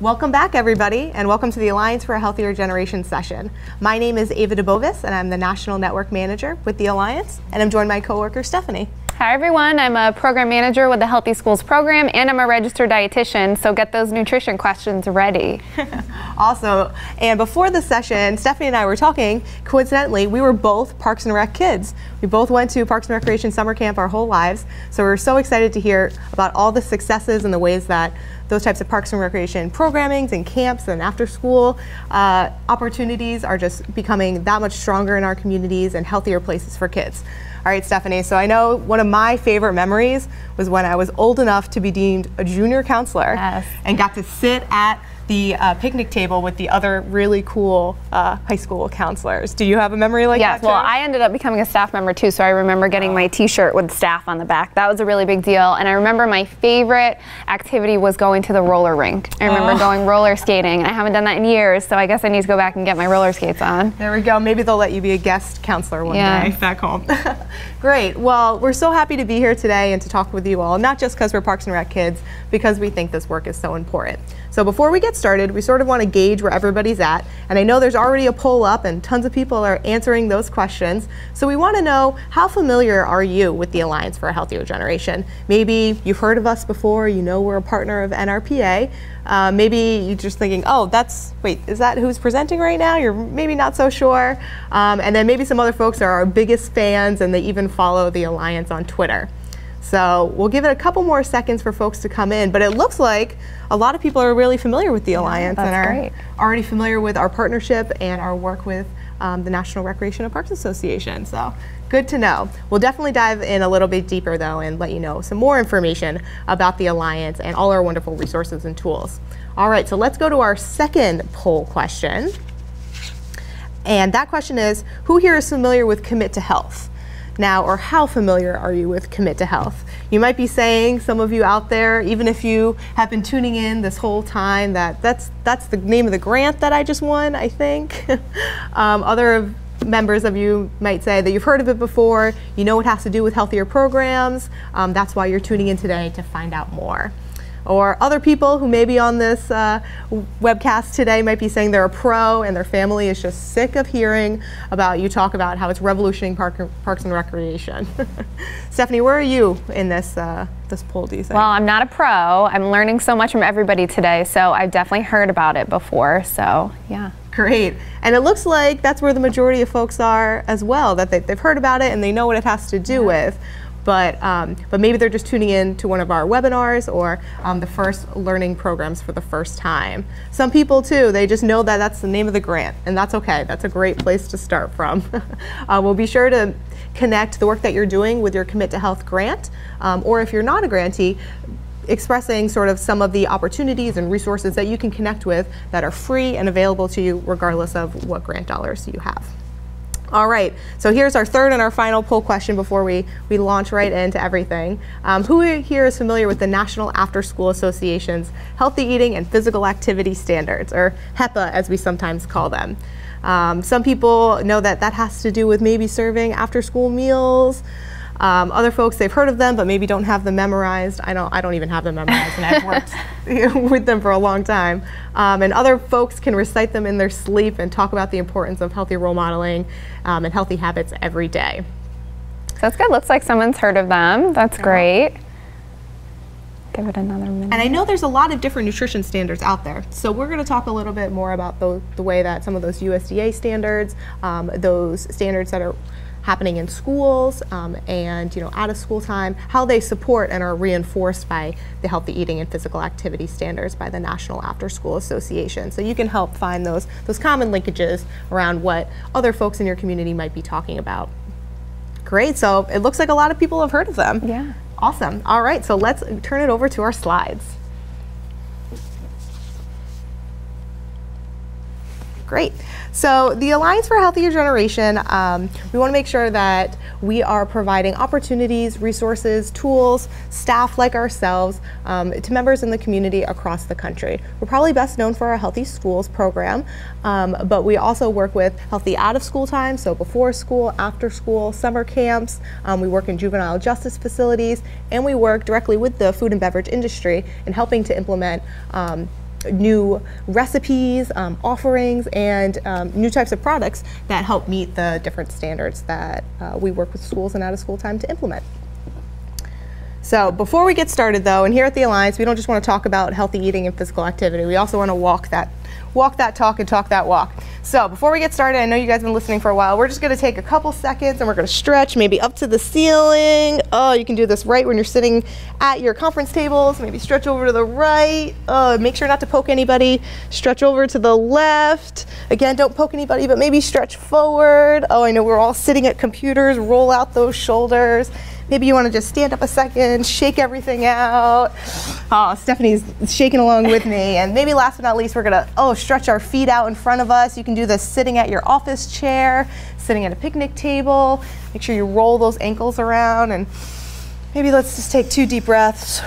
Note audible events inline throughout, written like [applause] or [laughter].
Welcome back, everybody, and welcome to the Alliance for a Healthier Generation session. My name is Ava DeBovis, and I'm the National Network Manager with the Alliance, and I'm joined by my coworker Stephanie. Hi everyone, I'm a program manager with the Healthy Schools program and I'm a registered dietitian, so get those nutrition questions ready. [laughs] also, and before the session, Stephanie and I were talking, coincidentally, we were both Parks and Rec kids. We both went to Parks and Recreation summer camp our whole lives, so we're so excited to hear about all the successes and the ways that those types of Parks and Recreation programmings and camps and after school uh, opportunities are just becoming that much stronger in our communities and healthier places for kids. All right, Stephanie, so I know one of my favorite memories was when I was old enough to be deemed a junior counselor yes. and got to sit at the uh, picnic table with the other really cool uh, high school counselors. Do you have a memory like yes, that? Yes, well, I ended up becoming a staff member too, so I remember getting oh. my T-shirt with staff on the back. That was a really big deal, and I remember my favorite activity was going to the roller rink. I remember oh. going roller skating, and I haven't done that in years, so I guess I need to go back and get my roller skates on. There we go. Maybe they'll let you be a guest counselor one yeah. day back home. [laughs] Great. Well, we're so happy to be here today and to talk with you all, not just because we're Parks and Rec kids, because we think this work is so important. So before we get started, we sort of want to gauge where everybody's at. And I know there's already a poll up and tons of people are answering those questions. So we want to know how familiar are you with the Alliance for a Healthier Generation? Maybe you've heard of us before, you know we're a partner of NRPA. Uh, maybe you're just thinking, oh, that's, wait, is that who's presenting right now? You're maybe not so sure. Um, and then maybe some other folks are our biggest fans and they even follow the Alliance on Twitter. So we'll give it a couple more seconds for folks to come in, but it looks like a lot of people are really familiar with the yeah, Alliance and are great. already familiar with our partnership and our work with um, the National Recreation and Parks Association. So good to know. We'll definitely dive in a little bit deeper though and let you know some more information about the Alliance and all our wonderful resources and tools. All right, so let's go to our second poll question. And that question is, who here is familiar with Commit to Health? Now, or how familiar are you with Commit to Health? You might be saying, some of you out there, even if you have been tuning in this whole time, that that's, that's the name of the grant that I just won, I think. [laughs] um, other members of you might say that you've heard of it before, you know it has to do with healthier programs, um, that's why you're tuning in today to find out more or other people who may be on this uh, webcast today might be saying they're a pro and their family is just sick of hearing about you talk about how it's revolutioning park, parks and recreation. [laughs] Stephanie, where are you in this uh, this poll, do you think? Well, I'm not a pro. I'm learning so much from everybody today, so I've definitely heard about it before, so yeah. Great. And it looks like that's where the majority of folks are as well, that they, have heard about it and they know what it has to do yeah. with but, um, but maybe they're just tuning in to one of our webinars or um, the first learning programs for the first time. Some people too, they just know that that's the name of the grant and that's okay. That's a great place to start from. [laughs] uh, we'll be sure to connect the work that you're doing with your Commit to Health grant um, or if you're not a grantee, expressing sort of some of the opportunities and resources that you can connect with that are free and available to you regardless of what grant dollars you have. All right, so here's our third and our final poll question before we, we launch right into everything. Um, who here is familiar with the National After School Association's Healthy Eating and Physical Activity Standards, or HEPA as we sometimes call them? Um, some people know that that has to do with maybe serving after school meals, um, other folks, they've heard of them, but maybe don't have them memorized. I don't, I don't even have them memorized, and I've worked [laughs] with them for a long time. Um, and other folks can recite them in their sleep and talk about the importance of healthy role modeling um, and healthy habits every day. So that's good. Looks like someone's heard of them. That's great. Give it another minute. And I know there's a lot of different nutrition standards out there. So we're going to talk a little bit more about the, the way that some of those USDA standards, um, those standards that are happening in schools um, and you know out of school time, how they support and are reinforced by the healthy eating and physical activity standards by the National After School Association. So you can help find those those common linkages around what other folks in your community might be talking about. Great, so it looks like a lot of people have heard of them. Yeah. Awesome. All right, so let's turn it over to our slides. Great. So the Alliance for Healthier Generation, um, we want to make sure that we are providing opportunities, resources, tools, staff like ourselves um, to members in the community across the country. We're probably best known for our Healthy Schools program, um, but we also work with healthy out of school time, so before school, after school, summer camps. Um, we work in juvenile justice facilities, and we work directly with the food and beverage industry in helping to implement um, new recipes, um, offerings, and um, new types of products that help meet the different standards that uh, we work with schools and out of school time to implement. So before we get started though, and here at the Alliance, we don't just want to talk about healthy eating and physical activity. We also want to walk that, walk that talk and talk that walk. So before we get started, I know you guys have been listening for a while. We're just going to take a couple seconds and we're to stretch maybe up to the ceiling. Oh, you can do this right when you're sitting at your conference tables. Maybe stretch over to the right. Oh, make sure not to poke anybody. Stretch over to the left. Again, don't poke anybody, but maybe stretch forward. Oh, I know we're all sitting at computers. Roll out those shoulders. Maybe you want to just stand up a second, shake everything out. Oh, Stephanie's shaking along with me. And maybe last but not least, we're going to, oh, stretch our feet out in front of us. You can do this sitting at your office chair, sitting at a picnic table. Make sure you roll those ankles around. And maybe let's just take two deep breaths.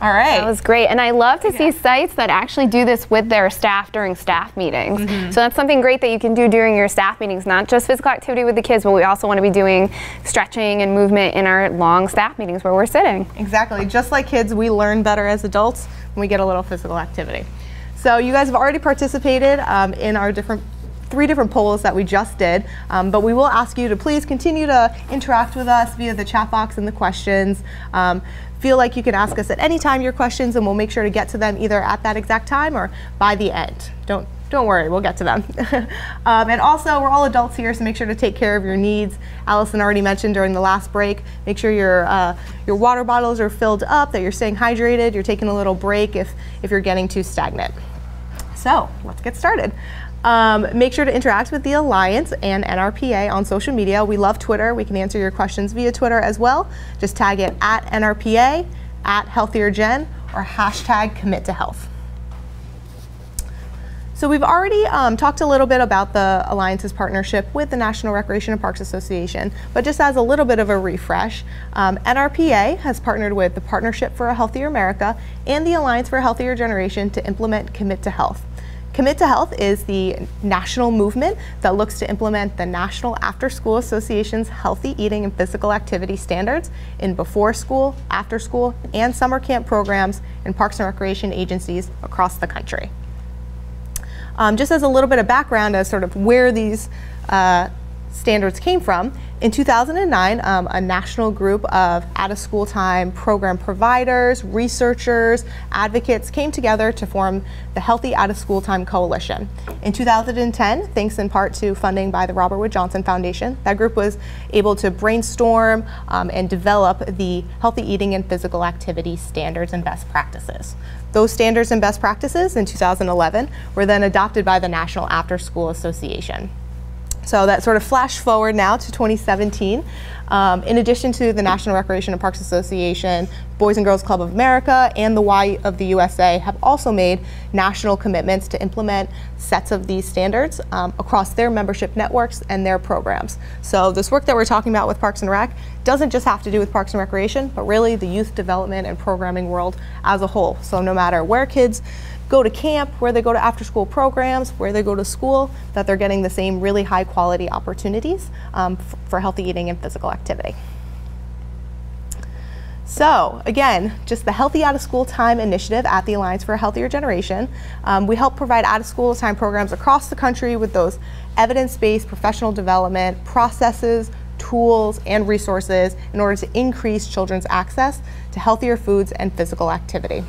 All right. That was great. And I love to see sites that actually do this with their staff during staff meetings. Mm-hmm. So that's something great that you can do during your staff meetings, not just physical activity with the kids, but we also want to be doing stretching and movement in our long staff meetings where we're sitting. Exactly. Just like kids, we learn better as adults when we get a little physical activity. So you guys have already participated um, in our different three different polls that we just did, um, but we will ask you to please continue to interact with us via the chat box and the questions. Um, feel like you can ask us at any time your questions and we'll make sure to get to them either at that exact time or by the end. Don't don't worry, we'll get to them. [laughs] um, and also, we're all adults here, so make sure to take care of your needs. Allison already mentioned during the last break, make sure your, uh, your water bottles are filled up, that you're staying hydrated, you're taking a little break if, if you're getting too stagnant. So, let's get started. Um, make sure to interact with the Alliance and NRPA on social media. We love Twitter. We can answer your questions via Twitter as well. Just tag it at NRPA, at HealthierGen, or hashtag commit to health. So we've already um, talked a little bit about the Alliance's partnership with the National Recreation and Parks Association, but just as a little bit of a refresh, um, NRPA has partnered with the Partnership for a Healthier America and the Alliance for a Healthier Generation to implement Commit to Health. Commit to Health is the national movement that looks to implement the National After School Association's healthy eating and physical activity standards in before school, after school, and summer camp programs in parks and recreation agencies across the country. Um, just as a little bit of background as sort of where these uh, standards came from, in 2009, um, a national group of out of school time program providers, researchers, advocates came together to form the Healthy Out of School Time Coalition. In 2010, thanks in part to funding by the Robert Wood Johnson Foundation, that group was able to brainstorm um, and develop the healthy eating and physical activity standards and best practices. Those standards and best practices in 2011 were then adopted by the National After School Association. So that sort of flash forward now to 2017. Um, in addition to the National Recreation and Parks Association, Boys and Girls Club of America, and the Y of the USA have also made national commitments to implement sets of these standards um, across their membership networks and their programs. So this work that we're talking about with Parks and Rec doesn't just have to do with Parks and Recreation, but really the youth development and programming world as a whole. So no matter where kids go to camp, where they go to after school programs, where they go to school, that they're getting the same really high quality opportunities um, for healthy eating and physical activity. So again, just the Healthy Out of School Time initiative at the Alliance for a Healthier Generation. Um, we help provide out of school time programs across the country with those evidence-based professional development processes, tools, and resources in order to increase children's access to healthier foods and physical activity.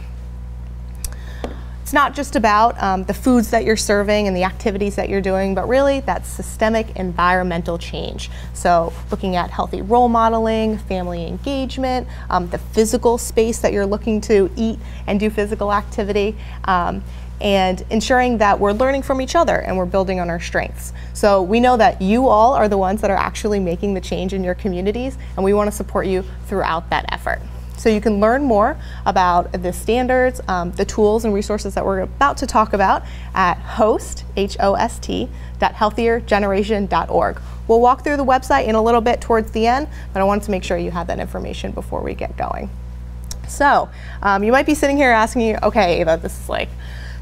It's not just about um, the foods that you're serving and the activities that you're doing, but really that systemic environmental change. So looking at healthy role modeling, family engagement, um, the physical space that you're looking to eat and do physical activity. Um, and ensuring that we're learning from each other and we're building on our strengths. So we know that you all are the ones that are actually making the change in your communities, and we want to support you throughout that effort. So you can learn more about the standards, um, the tools and resources that we're about to talk about at host, H-O-S-T, healthiergeneration.org. We'll walk through the website in a little bit towards the end, but I wanted to make sure you had that information before we get going. So um, you might be sitting here asking, okay, Ava, this is like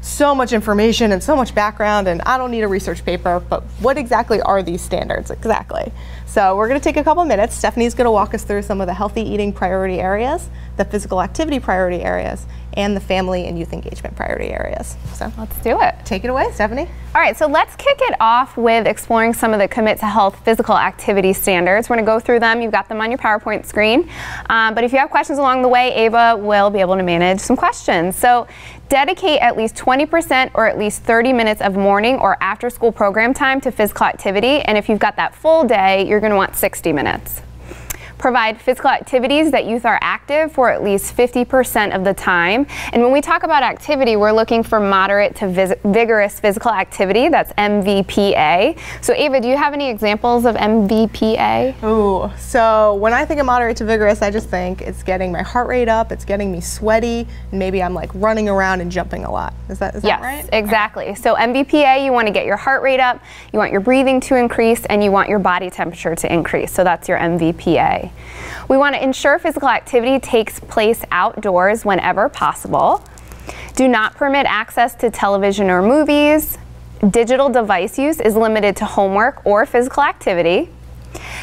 so much information and so much background and I don't need a research paper, but what exactly are these standards exactly? So we're going to take a couple minutes. Stephanie's going to walk us through some of the healthy eating priority areas, the physical activity priority areas, and the family and youth engagement priority areas. So let's do it. Take it away, Stephanie. All right, so let's kick it off with exploring some of the Commit to Health physical activity standards. We're going to go through them. You've got them on your PowerPoint screen. Um, but if you have questions along the way, Ava will be able to manage some questions. So dedicate at least 20% or at least 30 minutes of morning or after school program time to physical activity. And if you've got that full day, you're going to want 60 minutes provide physical activities that youth are active for at least 50% of the time. And when we talk about activity, we're looking for moderate to vigorous physical activity. That's MVPA. So Ava, do you have any examples of MVPA? Ooh, so when I think of moderate to vigorous, I just think it's getting my heart rate up, it's getting me sweaty, and maybe I'm like running around and jumping a lot. Is that, is yes, that right? Yes, exactly. So MVPA, you want to get your heart rate up, you want your breathing to increase, and you want your body temperature to increase. So that's your MVPA. We want to ensure physical activity takes place outdoors whenever possible. Do not permit access to television or movies. Digital device use is limited to homework or physical activity.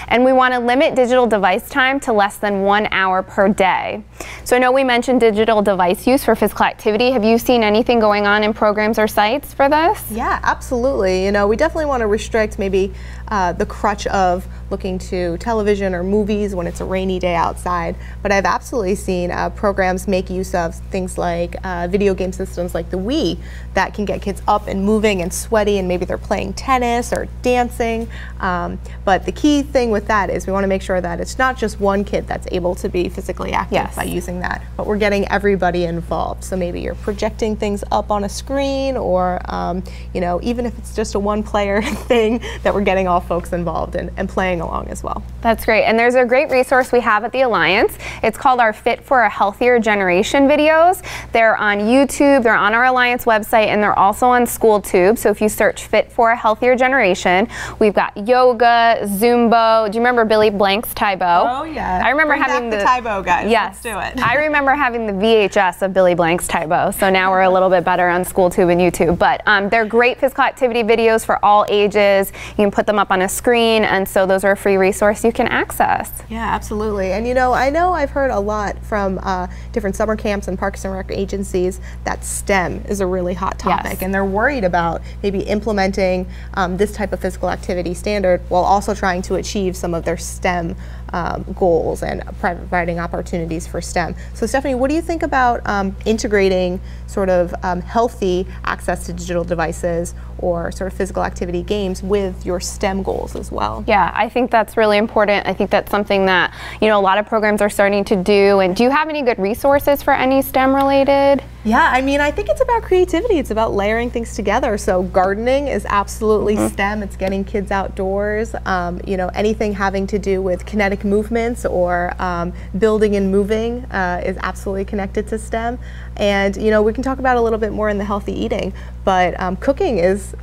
And we want to limit digital device time to less than one hour per day. So I know we mentioned digital device use for physical activity. Have you seen anything going on in programs or sites for this? Yeah, absolutely. You know, we definitely want to restrict maybe uh, the crutch of looking to television or movies when it's a rainy day outside. But I've absolutely seen uh, programs make use of things like uh, video game systems like the Wii that can get kids up and moving and sweaty, and maybe they're playing tennis or dancing. Um, but the key thing with that is we want to make sure that it's not just one kid that's able to be physically active yes. by using that, but we're getting everybody involved. So maybe you're projecting things up on a screen, or um, you know, even if it's just a one-player [laughs] thing, that we're getting all folks involved and, and playing along as well. That's great. And there's a great resource we have at the Alliance. It's called our Fit for a Healthier Generation videos. They're on YouTube, they're on our Alliance website, and they're also on SchoolTube. So if you search Fit for a Healthier Generation, we've got yoga, Zumba. Do you remember Billy Blanks' Tae Bo? Oh, yeah. I remember Bring having the, the guys. Yes. Let's do it. I remember having the VHS of Billy Blanks' Tae Bo. So now we're a little bit better on SchoolTube and YouTube. But um, they're great physical activity videos for all ages. You can put them up on a screen, and so those are a free resource you can access. Yeah, absolutely. And you know, I know I've heard a lot from uh, different summer camps and parks and rec agencies that STEM is a really hot topic, yes. and they're worried about maybe implementing um, this type of physical activity standard while also trying to achieve some of their STEM um, goals and providing opportunities for STEM. So Stephanie, what do you think about um, integrating sort of um, healthy access to digital devices or sort of physical activity games with your STEM goals as well? Yeah, I think that's really important. I think that's something that, you know, a lot of programs are starting to do. And do you have any good resources for any STEM related? Yeah, I mean, I think it's about creativity. It's about layering things together. So gardening is absolutely mm -hmm. STEM. It's getting kids outdoors. Um, you know, anything having to do with kinetic movements or um, building and moving uh, is absolutely connected to STEM. And you know, we can talk about a little bit more in the healthy eating, but um, cooking is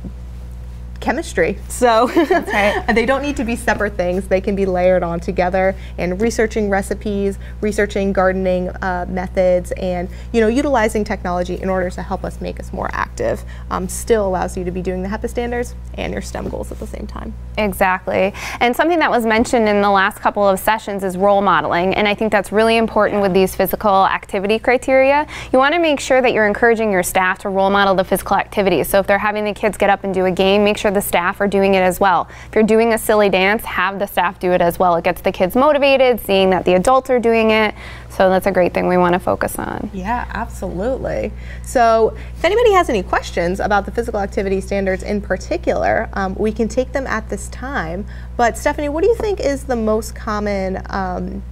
chemistry. So [laughs] [laughs] right. they don't need to be separate things. They can be layered on together and researching recipes, researching gardening uh, methods, and you know utilizing technology in order to help us make us more active um, still allows you to be doing the HEPA standards and your STEM goals at the same time. Exactly. And something that was mentioned in the last couple of sessions is role modeling. And I think that's really important with these physical activity criteria. You want to make sure that you're encouraging your staff to role model the physical activities. So if they're having the kids get up and do a game, make sure the staff are doing it as well. If you're doing a silly dance, have the staff do it as well. It gets the kids motivated, seeing that the adults are doing it. So that's a great thing we want to focus on. Yeah, absolutely. So if anybody has any questions about the physical activity standards in particular, um, we can take them at this time. But Stephanie, what do you think is the most common um,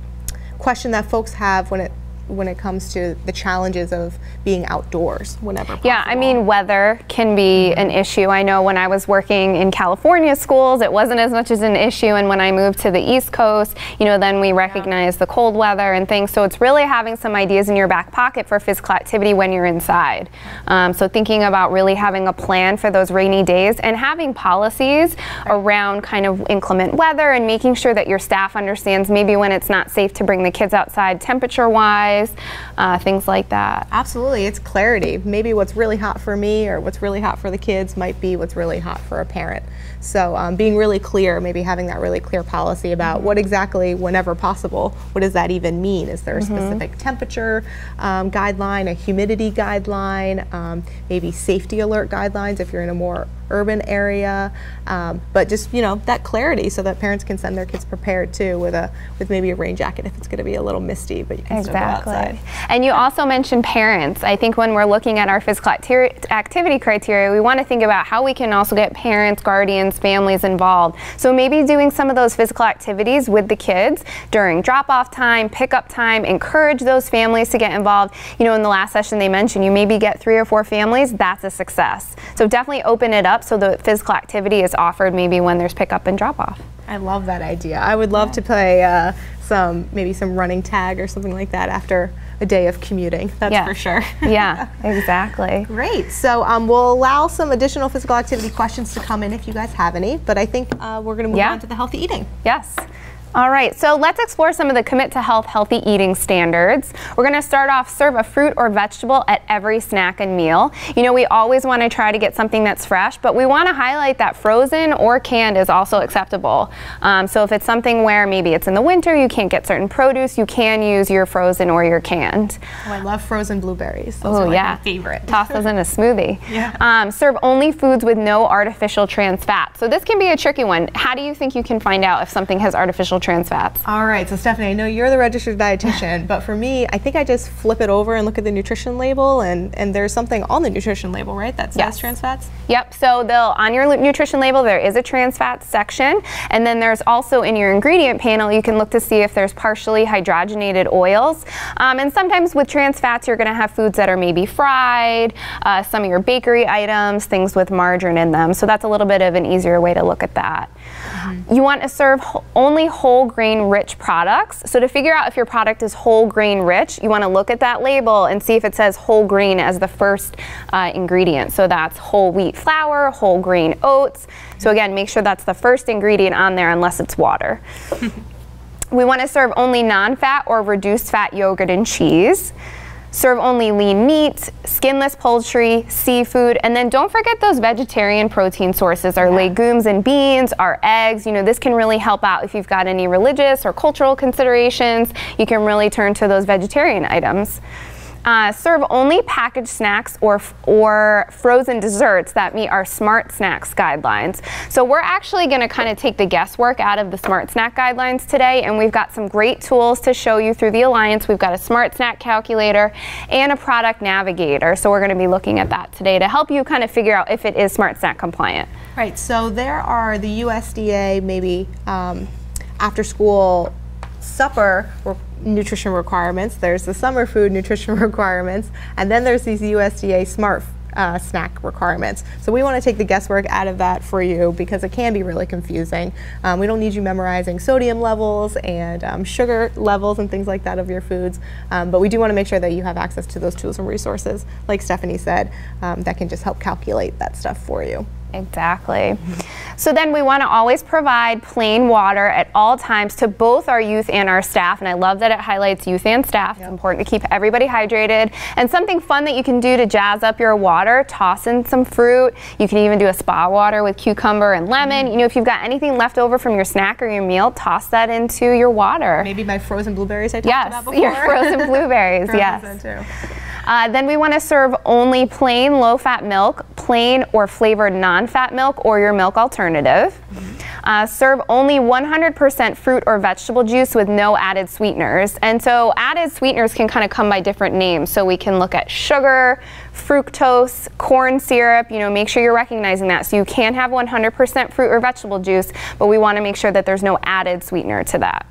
question that folks have when it when it comes to the challenges of being outdoors whenever possible. Yeah, I mean, weather can be an issue. I know when I was working in California schools, it wasn't as much as an issue. And when I moved to the East Coast, you know, then we recognize yeah. the cold weather and things. So it's really having some ideas in your back pocket for physical activity when you're inside. Um, so thinking about really having a plan for those rainy days and having policies right. around kind of inclement weather and making sure that your staff understands maybe when it's not safe to bring the kids outside temperature wise uh, things like that. Absolutely, it's clarity. Maybe what's really hot for me or what's really hot for the kids might be what's really hot for a parent. So um, being really clear, maybe having that really clear policy about what exactly, whenever possible, what does that even mean? Is there a specific temperature um, guideline, a humidity guideline, um, maybe safety alert guidelines if you're in a more urban area, um, but just you know that clarity so that parents can send their kids prepared too with a with maybe a rain jacket if it's going to be a little misty, but you can Exactly. still go outside. And you also mentioned parents. I think when we're looking at our physical activity criteria, we want to think about how we can also get parents, guardians, families involved. So maybe doing some of those physical activities with the kids during drop off time, pickup time, encourage those families to get involved. You know, in the last session they mentioned you maybe get three or four families, that's a success. So definitely open it up so the physical activity is offered maybe when there's pickup and drop off. I love that idea. I would love to play uh, some maybe some running tag or something like that after a day of commuting. That's Yeah. for sure. [laughs] yeah, exactly. [laughs] Great. So um, we'll allow some additional physical activity questions to come in if you guys have any. But I think uh, we're going to move Yeah. on to the healthy eating. Yes. All right, so let's explore some of the Commit to Health healthy eating standards. We're going to start off serve a fruit or vegetable at every snack and meal. You know, we always want to try to get something that's fresh, but we want to highlight that frozen or canned is also acceptable. Um, so if it's something where maybe it's in the winter, you can't get certain produce, you can use your frozen or your canned. Oh, I love frozen blueberries. Those Oh like yeah, my favorite. Toss those in a smoothie. [laughs] Yeah. Um, serve only foods with no artificial trans fats. So this can be a tricky one. How do you think you can find out if something has artificial trans fats? All right, so Stephanie, I know you're the registered dietitian, [laughs] but for me, I think I just flip it over and look at the nutrition label, and, and there's something on the nutrition label, right? That says Yes. trans fats. Yep. So they'll on your nutrition label there is a trans fats section, and then there's also in your ingredient panel you can look to see if there's partially hydrogenated oils. Um, and sometimes with trans fats you're going to have foods that are maybe fried, uh, some of your bakery items, things with margarine in them. So that's a little bit of an easier way to look at that. You want to serve only whole grain rich products. So to figure out if your product is whole grain rich, you want to look at that label and see if it says whole grain as the first uh, ingredient. So that's whole wheat flour, whole grain oats. So again, make sure that's the first ingredient on there unless it's water. [laughs] we want to serve only non-fat or reduced fat yogurt and cheese. Serve only lean meat, skinless poultry, seafood, and then don't forget those vegetarian protein sources, our legumes and beans, our eggs. You know, this can really help out if you've got any religious or cultural considerations. You can really turn to those vegetarian items. Uh, serve only packaged snacks or, or frozen desserts that meet our smart snacks guidelines. So we're actually going to kind of take the guesswork out of the smart snack guidelines today and we've got some great tools to show you through the Alliance. We've got a smart snack calculator and a product navigator. So we're going to be looking at that today to help you kind of figure out if it is smart snack compliant. Right, so there are the USDA maybe um, after school supper re- nutrition requirements, there's the summer food nutrition [laughs] requirements, and then there's these USDA smart uh, snack requirements. So we want to take the guesswork out of that for you because it can be really confusing. Um, we don't need you memorizing sodium levels and um, sugar levels and things like that of your foods, um, but we do want to make sure that you have access to those tools and resources, like Stephanie said, um, that can just help calculate that stuff for you. Exactly. So then we want to always provide plain water at all times to both our youth and our staff. And I love that it highlights youth and staff. It's important to keep everybody hydrated. And something fun that you can do to jazz up your water, toss in some fruit. You can even do a spa water with cucumber and lemon. You know, if you've got anything left over from your snack or your meal, toss that into your water. Maybe my frozen blueberries I talked Yes, about before. your frozen [laughs] blueberries, yes. too. Uh, then we want to serve only plain low fat milk, plain or flavored non fat milk, or your milk alternative. Uh, serve only 100% fruit or vegetable juice with no added sweeteners. And so added sweeteners can kind of come by different names. So we can look at sugar, fructose, corn syrup, you know, make sure you're recognizing that. So you can have 100% fruit or vegetable juice, but we want to make sure that there's no added sweetener to that.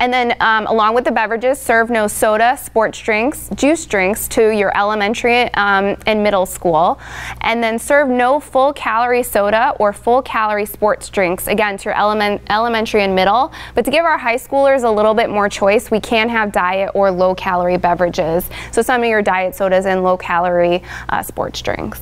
And then, um, along with the beverages, serve no soda, sports drinks, juice drinks to your elementary um, and middle school. And then serve no full calorie soda or full calorie sports drinks, again, to your element, elementary and middle. But to give our high schoolers a little bit more choice, we can have diet or low calorie beverages. So some of your diet sodas and low calorie uh, sports drinks.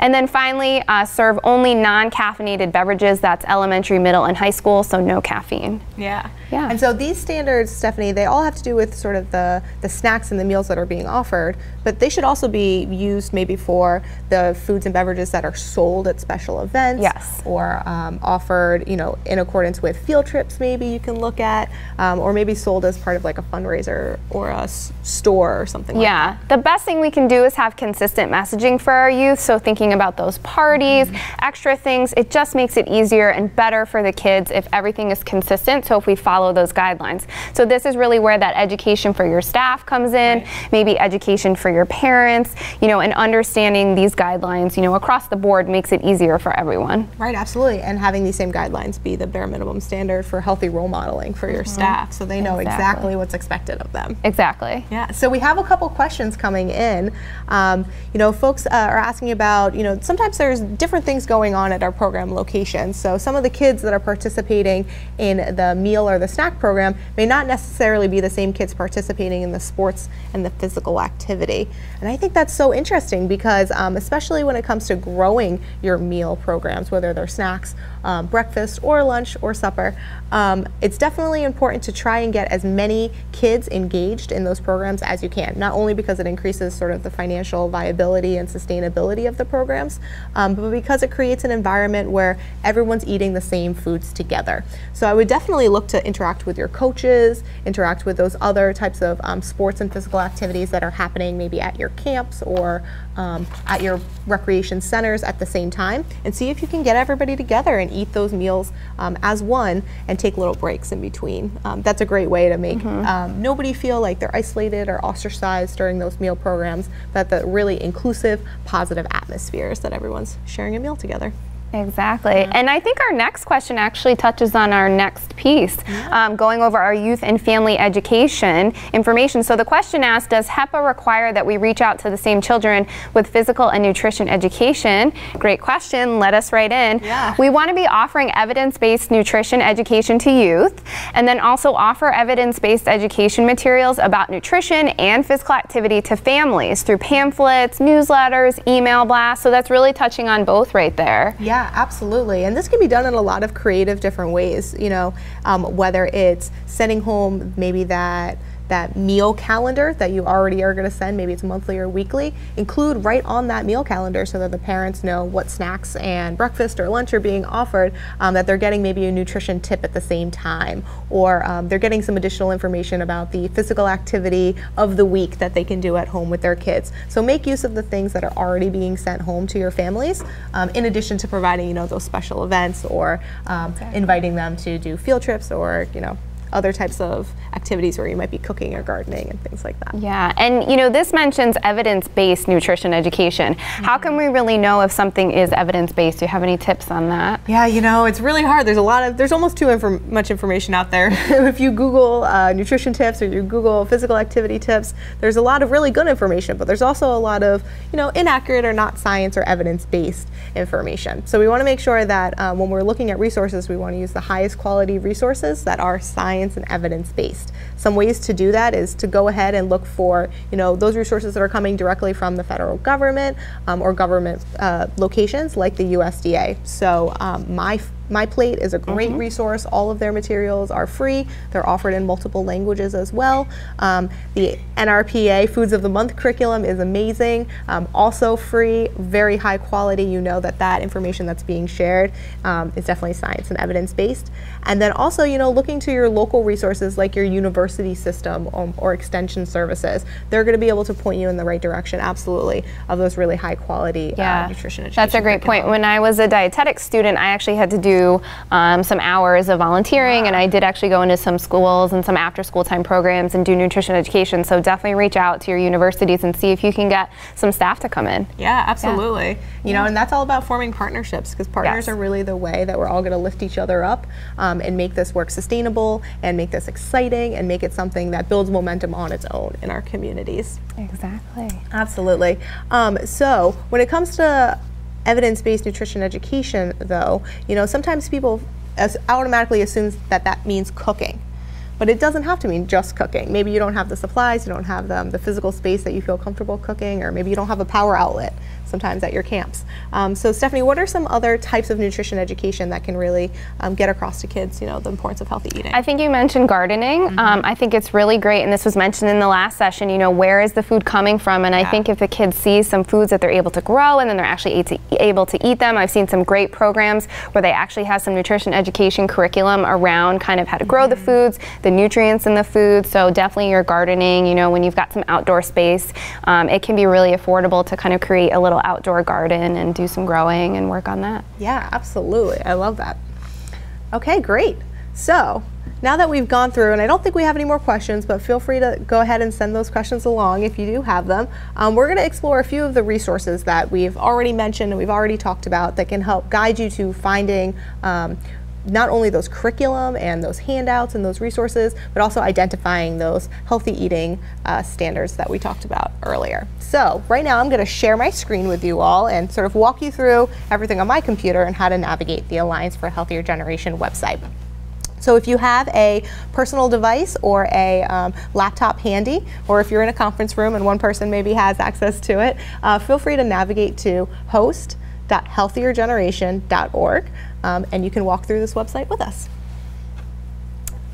And then finally, uh, serve only non caffeinated beverages. That's elementary, middle, and high school, so no caffeine. Yeah. Yeah. And so these standards, Stephanie, they all have to do with sort of the, the snacks and the meals that are being offered, but they should also be used maybe for the foods and beverages that are sold at special events. Yes. Or um, offered, you know, in accordance with field trips, maybe you can look at, um, or maybe sold as part of like a fundraiser or a store or something like that. Yeah, the best thing we can do is have consistent messaging for our youth. So, thinking about those parties, Mm-hmm. extra things, it just makes it easier and better for the kids if everything is consistent. So, if we follow those guidelines. So, this is really where that education for your staff comes in, Right. maybe education for your parents, you know, and understanding these guidelines, you know, across the board makes it easier for everyone. Right, absolutely. And having these same guidelines be the bare minimum standard for healthy role modeling for your staff so they know Exactly. exactly what's expected of them. Exactly. Yeah, so we have a couple questions coming in. Um, you know, folks uh, are asking about, you know, sometimes there's different things going on at our program locations. So some of the kids that are participating in the meal or the snack program may not necessarily be the same kids participating in the sports and the physical activity. And I think that's so interesting because, um, especially when it comes to growing your meal programs, whether they're snacks, um, breakfast, or lunch, or supper, um, it's definitely important to try and get as many kids engaged in those programs as you can. Not only because it increases sort of the financial viability and sustainability of the programs, um, but because it creates an environment where everyone's eating the same foods together. So I would definitely look to interact with your coaches, interact with those other types of um, sports and physical activities that are happening maybe at your camps or um, at your recreation centers at the same time, and see if you can get everybody together and eat those meals um, as one and take little breaks in between. Um, that's a great way to make um, nobody feel like they're isolated or ostracized during those meal programs, but the really inclusive, positive atmospheres that everyone's sharing a meal together. Exactly. And I think our next question actually touches on our next piece, um, going over our youth and family education information. So the question asked Does HEPA require that we reach out to the same children with physical and nutrition education? Great question. Let us write in. Yeah. We want to be offering evidence based nutrition education to youth and then also offer evidence based education materials about nutrition and physical activity to families through pamphlets, newsletters, email blasts. So that's really touching on both right there. Yeah, absolutely. And this can be done in a lot of creative different ways, you know, um, whether it's sending home maybe that that meal calendar that you already are going to send, maybe it's monthly or weekly, include right on that meal calendar so that the parents know what snacks and breakfast or lunch are being offered, um, that they're getting maybe a nutrition tip at the same time, or um, they're getting some additional information about the physical activity of the week that they can do at home with their kids. So make use of the things that are already being sent home to your families, um, in addition to providing, you know, those special events or um, inviting them to do field trips or, you know, other types of activities where you might be cooking or gardening and things like that. Yeah, and you know, this mentions evidence based nutrition education. How can we really know if something is evidence based? Do you have any tips on that? Yeah, you know, it's really hard. There's a lot of, there's almost too inform- much information out there. [laughs] if you Google uh, nutrition tips or you Google physical activity tips, there's a lot of really good information, but there's also a lot of, you know, inaccurate or not science or evidence based information. So we want to make sure that um, when we're looking at resources, we want to use the highest quality resources that are science and evidence based. Some ways to do that is to go ahead and look for, you know, those resources that are coming directly from the federal government um, or government uh, locations like the USDA. So um, my MyPlate is a great resource. All of their materials are free. They're offered in multiple languages as well. Um, the NRPA Foods of the Month curriculum is amazing, um, also free, very high quality. You know that that information that's being shared um, is definitely science and evidence based. And then also, you know, looking to your local resources like your university system um, or extension services. They're going to be able to point you in the right direction, absolutely, of those really high quality uh, nutrition education. That's a great point. When I was a dietetics student, I actually had to do um, some hours of volunteering, and I did actually go into some schools and some after school time programs and do nutrition education. So definitely reach out to your universities and see if you can get some staff to come in. Yeah, absolutely. You know, and that's all about forming partnerships because partners Yes. are really the way that we're all going to lift each other up um, and make this work sustainable and make this exciting and make it something that builds momentum on its own in our communities. Exactly. Absolutely. Um, so when it comes to evidence-based nutrition education, though, you know, sometimes people as automatically assume that that means cooking. but it doesn't have to mean just cooking. Maybe you don't have the supplies, you don't have the, the physical space that you feel comfortable cooking, or maybe you don't have a power outlet sometimes at your camps. Um, so Stephanie, what are some other types of nutrition education that can really um, get across to kids, you know, the importance of healthy eating? I think you mentioned gardening. Mm -hmm. um, I think it's really great, and this was mentioned in the last session, you know, where is the food coming from? And yeah. I think if the kids see some foods that they're able to grow and then they're actually able to eat them, I've seen some great programs where they actually have some nutrition education curriculum around kind of how to grow mm -hmm. the mm-hmm. foods, the nutrients in the food. So definitely your gardening, you know, when you've got some outdoor space, um, it can be really affordable to kind of create a little little outdoor garden and do some growing and work on that. Yeah, absolutely. I love that. Okay, great. So now that we've gone through, and I don't think we have any more questions, but feel free to go ahead and send those questions along if you do have them. Um, we're going to explore a few of the resources that we've already mentioned and we've already talked about that can help guide you to finding um, not only those curriculum and those handouts and those resources, but also identifying those healthy eating uh, standards that we talked about earlier. So right now I'm going to share my screen with you all and sort of walk you through everything on my computer and how to navigate the Alliance for a Healthier Generation website. So if you have a personal device or a um, laptop handy, or if you're in a conference room and one person maybe has access to it, uh, feel free to navigate to host.healthiergeneration.org um, and you can walk through this website with us.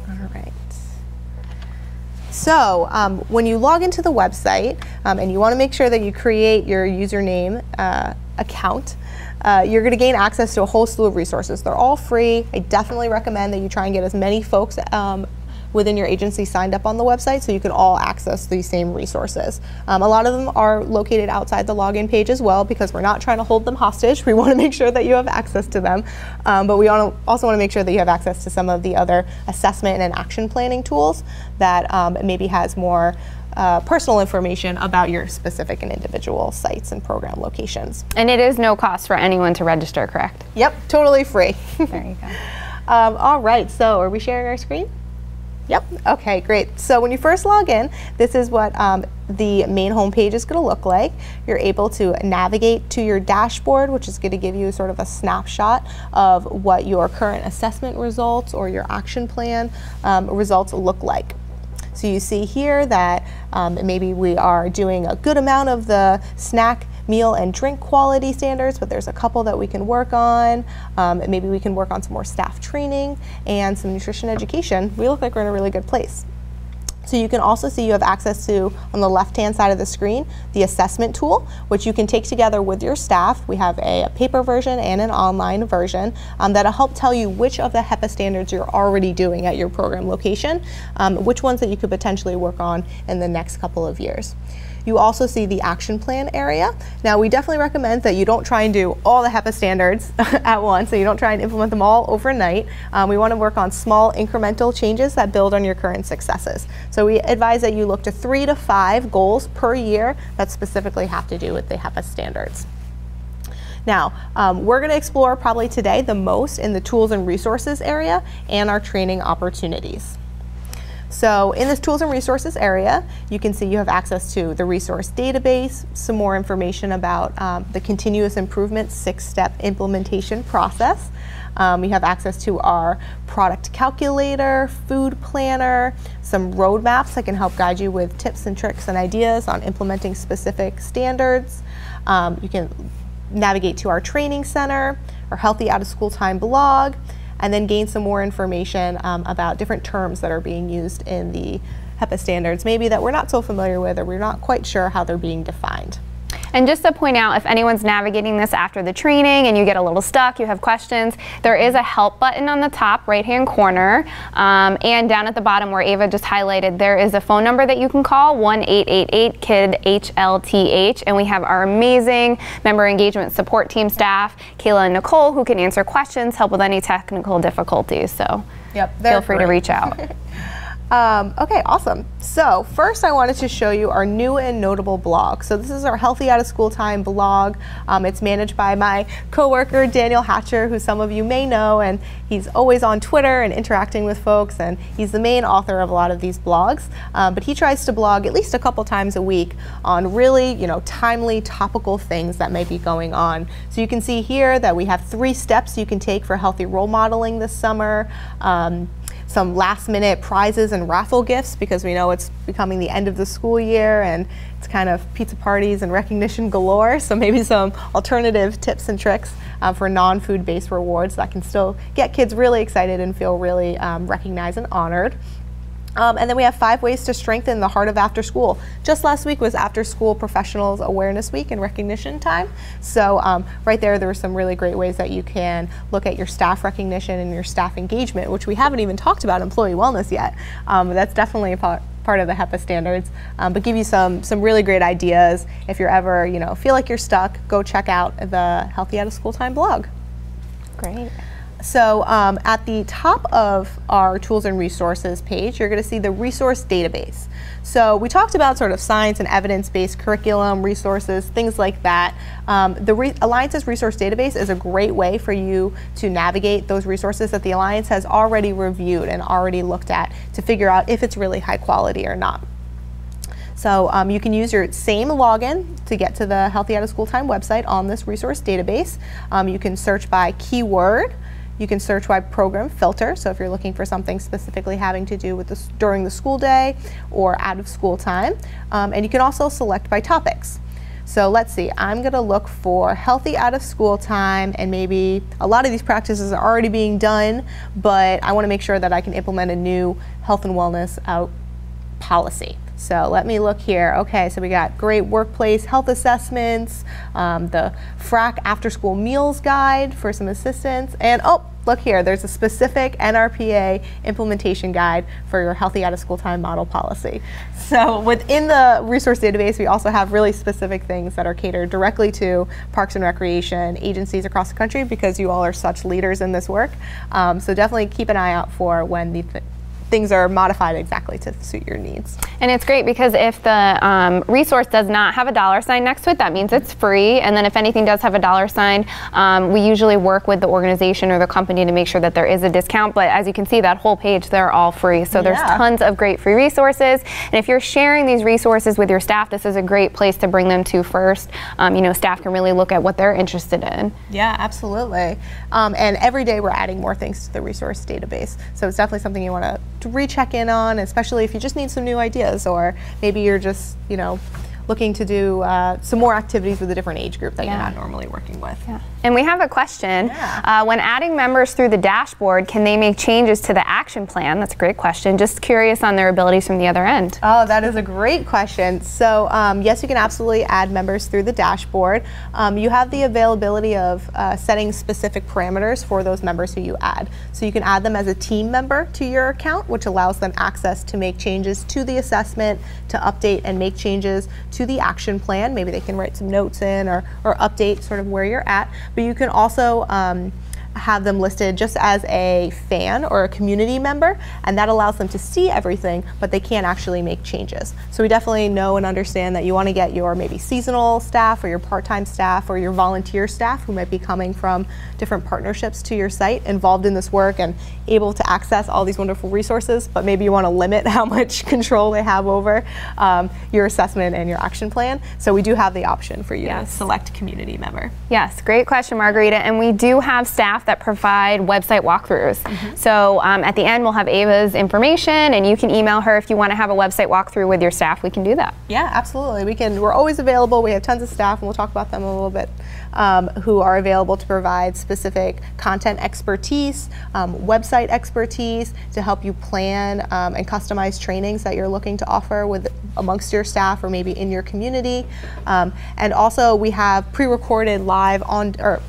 All right. So um, when you log into the website, um, and you want to make sure that you create your username uh, account, uh, you're going to gain access to a whole slew of resources. They're all free. I definitely recommend that you try and get as many folks um, within your agency signed up on the website so you can all access these same resources. Um, a lot of them are located outside the login page as well because we're not trying to hold them hostage. [laughs] We want to make sure that you have access to them, um, but we also want to make sure that you have access to some of the other assessment and action planning tools that um, maybe has more uh, personal information about your specific and individual sites and program locations. And it is no cost for anyone to register, correct? Yep, totally free. there you go. [laughs] Um, all right, so are we sharing our screen? Yep, okay, great. So when you first log in, this is what um, the main homepage is gonna look like. You're able to navigate to your dashboard, which is gonna give you sort of a snapshot of what your current assessment results or your action plan um, results look like. So you see here that um, maybe we are doing a good amount of the snack meal and drink quality standards, but there's a couple that we can work on. Um, maybe we can work on some more staff training and some nutrition education. We look like we're in a really good place. So you can also see you have access to, on the left-hand side of the screen, the assessment tool, which you can take together with your staff. We have a, a paper version and an online version um, that'll help tell you which of the HEPA standards you're already doing at your program location, um, which ones that you could potentially work on in the next couple of years. You also see the action plan area. Now we definitely recommend that you don't try and do all the HEPA standards [laughs] at once, so you don't try and implement them all overnight. Um, we want to work on small incremental changes that build on your current successes. So we advise that you look to three to five goals per year that specifically have to do with the HEPA standards. Now, um, we're going to explore probably today the most in the tools and resources area and our training opportunities. So in this tools and resources area, you can see you have access to the resource database, some more information about um, the continuous improvement six-step implementation process. Um, have access to our product calculator, food planner, some roadmaps that can help guide you with tips and tricks and ideas on implementing specific standards. Um, you can navigate to our training center, our Healthy Out of School Time blog, and then gain some more information um, about different terms that are being used in the HEPA standards, maybe that we're not so familiar with or we're not quite sure how they're being defined. And just to point out, if anyone's navigating this after the training and you get a little stuck, you have questions, there is a help button on the top right hand corner. Um, and down at the bottom where Ava just highlighted, there is a phone number that you can call, 1-888-KID-HLTH. And we have our amazing member engagement support team staff, Kayla and Nicole, who can answer questions, help with any technical difficulties. So yep, feel free great. to reach out. [laughs] Um, okay, awesome. So first I wanted to show you our new and notable blog. So this is our Healthy Out of School Time blog. Um, it's managed by my coworker Daniel Hatcher, who some of you may know, and he's always on Twitter and interacting with folks, and he's the main author of a lot of these blogs. Um, but he tries to blog at least a couple times a week on really, you know, timely, topical things that may be going on. So you can see here that we have three steps you can take for healthy role modeling this summer. Um, some last minute prizes and raffle gifts because we know it's becoming the end of the school year and it's kind of pizza parties and recognition galore. So maybe some alternative tips and tricks um, for non-food based rewards that can still get kids really excited and feel really um, recognized and honored. Um, and then we have five ways to strengthen the heart of after school. Just last week was After School Professionals Awareness Week and Recognition Time. So um, right there, there were some really great ways that you can look at your staff recognition and your staff engagement, which we haven't even talked about employee wellness yet. Um, that's definitely a part part of the HEPA standards, um, but give you some some really great ideas. If you're ever you know feel like you're stuck, go check out the Healthy Out of School Time blog. Great. So um, at the top of our tools and resources page, you're going to see the resource database. So we talked about sort of science and evidence-based curriculum, resources, things like that. Um, the Re Alliance's resource database is a great way for you to navigate those resources that the Alliance has already reviewed and already looked at to figure out if it's really high quality or not. So um, you can use your same login to get to the Healthy Out of School Time website on this resource database. Um, you can search by keyword you can search by program filter, so if you're looking for something specifically having to do with this during the school day or out of school time. Um, and you can also select by topics. So let's see, I'm going to look for healthy out of school time and maybe a lot of these practices are already being done, but I want to make sure that I can implement a new health and wellness out policy. So let me look here. Okay, so we got great workplace health assessments, um, the FRAC after school meals guide for some assistance, and oh, look here, there's a specific NRPA implementation guide for your healthy out of school time model policy. So within the resource database, we also have really specific things that are catered directly to parks and recreation agencies across the country because you all are such leaders in this work. Um, so definitely keep an eye out for when the th things are modified exactly to suit your needs. And it's great because if the um, resource does not have a dollar sign next to it, that means it's free. And then if anything does have a dollar sign, um, we usually work with the organization or the company to make sure that there is a discount. But as you can see, that whole page, they're all free. So there's yeah. tons of great free resources. And if you're sharing these resources with your staff, this is a great place to bring them to first. Um, you know, staff can really look at what they're interested in. Yeah, absolutely. Um, and every day we're adding more things to the resource database. So it's definitely something you want to to recheck in on, especially if you just need some new ideas or maybe you're just, you know, looking to do uh, some more activities with a different age group that yeah. you're not normally working with. Yeah. And we have a question. Yeah. Uh, when adding members through the dashboard, can they make changes to the action plan? That's a great question. Just curious on their abilities from the other end. Oh, that is a great question. So um, yes, you can absolutely add members through the dashboard. Um, you have the availability of uh, setting specific parameters for those members who you add. So you can add them as a team member to your account, which allows them access to make changes to the assessment, to update and make changes to the action plan. Maybe they can write some notes in or, or update sort of where you're at. But you can also um, have them listed just as a fan or a community member, and that allows them to see everything, but they can't actually make changes. So we definitely know and understand that you want to get your maybe seasonal staff or your part-time staff or your volunteer staff who might be coming from different partnerships to your site involved in this work and able to access all these wonderful resources, but maybe you want to limit [laughs] how much control they have over um, your assessment and your action plan. So we do have the option for you yes. to select community member. Yes, great question, Margarita. And we do have staff staff that provide website walkthroughs. Mm -hmm. So um, at the end, we'll have Ava's information, and you can email her if you want to have a website walkthrough with your staff. We can do that. Yeah, absolutely. We can. We're always available. We have tons of staff, and we'll talk about them a little bit. Um, who are available to provide specific content expertise, um, website expertise to help you plan um, and customize trainings that you're looking to offer with amongst your staff or maybe in your community. Um, and also we have pre-recorded live on or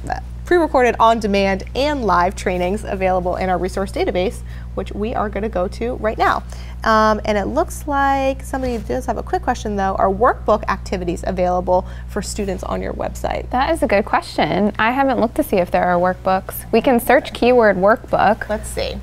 pre-recorded on-demand and live trainings available in our resource database, which we are going to go to right now. Um, and it looks like somebody does have a quick question though. Are workbook activities available for students on your website? That is a good question. I haven't looked to see if there are workbooks. We can search keyword workbook. Let's see.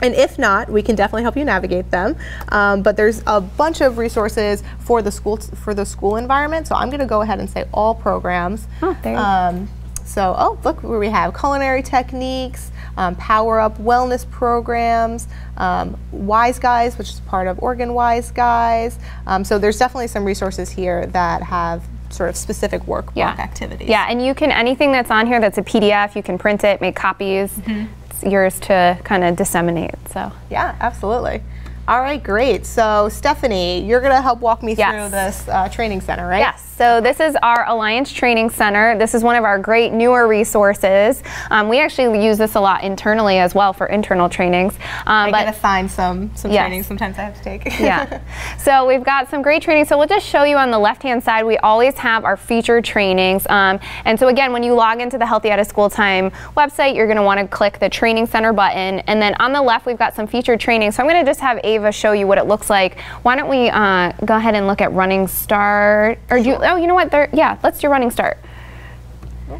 And if not, we can definitely help you navigate them. Um, but there's a bunch of resources for the school for the school environment. So I'm going to go ahead and say all programs. Oh, there. Um, so, oh, look where we have culinary techniques, um, power up wellness programs, um, Wise Guys, which is part of Oregon Wise Guys. Um, so there's definitely some resources here that have sort of specific workbook yeah. activities. Yeah, and you can anything that's on here that's a PDF, you can print it, make copies. Mm -hmm it's yours to kind of disseminate. So Yeah, absolutely. All right, great. So, Stephanie, you're going to help walk me Yes. through this uh, training center, right? Yes, so this is our Alliance Training Center. This is one of our great newer resources. Um, we actually use this a lot internally as well for internal trainings. Um, I get assigned some some Yes. trainings sometimes I have to take. yeah. [laughs] So we've got some great training. So we'll just show you on the left-hand side. We always have our featured trainings. Um, and so again, when you log into the Healthy Out of School Time website, you're going to want to click the Training Center button. And then on the left, we've got some featured training. So I'm going to just have Ava show you what it looks like. Why don't we uh, go ahead and look at Running Start? Or do you, oh, you know what? There, yeah, let's do Running Start.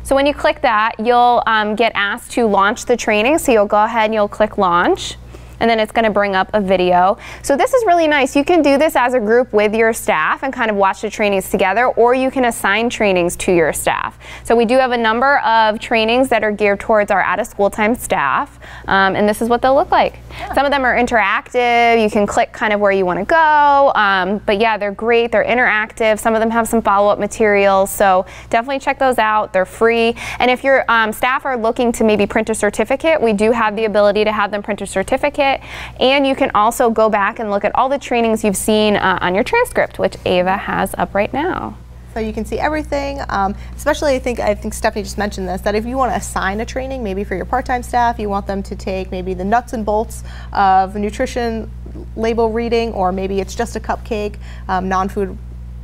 So when you click that, you'll um, get asked to launch the training. So you'll go ahead and you'll click launch. And then it's going to bring up a video. So this is really nice. You can do this as a group with your staff and kind of watch the trainings together, or you can assign trainings to your staff. So we do have a number of trainings that are geared towards our out of school time staff, um, and this is what they'll look like. Some of them are interactive. You can click kind of where you want to go. Um, but yeah, they're great. They're interactive. Some of them have some follow up materials. So definitely check those out. They're free. And if your um, staff are looking to maybe print a certificate, we do have the ability to have them print a certificate. And you can also go back and look at all the trainings you've seen uh, on your transcript, which Ava has up right now. So you can see everything. Um, especially, I think I think Stephanie just mentioned this that if you want to assign a training, maybe for your part-time staff, you want them to take maybe the nuts and bolts of nutrition label reading, or maybe it's just a cupcake, um, non-food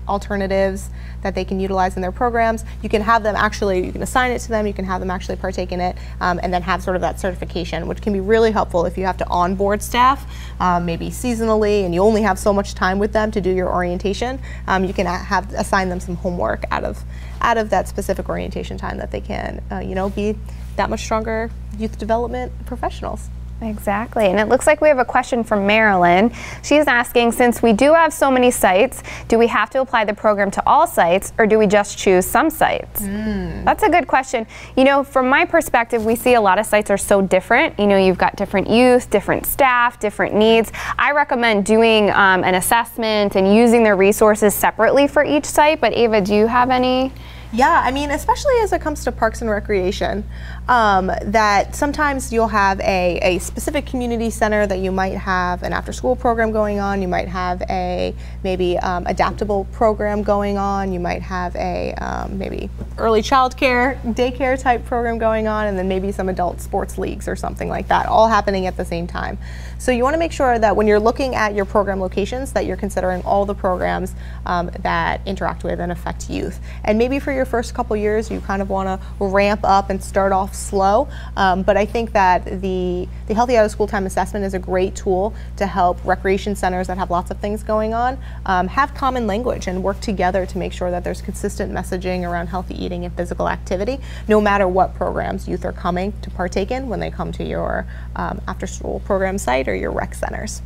alternatives that they can utilize in their programs. You can have them actually, you can assign it to them, you can have them actually partake in it, um, and then have sort of that certification, which can be really helpful if you have to onboard staff, um, maybe seasonally, and you only have so much time with them to do your orientation. Um, you can have assign them some homework out of out of that specific orientation time that they can, uh, you know, be that much stronger youth development professionals. Exactly. And it looks like we have a question from Marilyn. She's asking since we do have so many sites, do we have to apply the program to all sites or do we just choose some sites? That's a good question. You know, from my perspective, we see a lot of sites are so different. You know, you've got different youth, different staff, different needs. I recommend doing um, an assessment and using their resources separately for each site. But Ava, do you have any? Yeah, I mean, especially as it comes to parks and recreation, um, that sometimes you'll have a, a specific community center that you might have an after school program going on, you might have a maybe um, adaptable program going on, you might have a um, maybe early child care, daycare type program going on, and then maybe some adult sports leagues or something like that, all happening at the same time. So you want to make sure that when you're looking at your program locations, that you're considering all the programs um, that interact with and affect youth. And maybe for your first couple years, you kind of want to ramp up and start off slow. Um, but I think that the the Healthy Out of School Time Assessment is a great tool to help recreation centers that have lots of things going on um, have common language and work together to make sure that there's consistent messaging around healthy eating and physical activity, no matter what programs youth are coming to partake in when they come to your um, after school program site or your rec centers.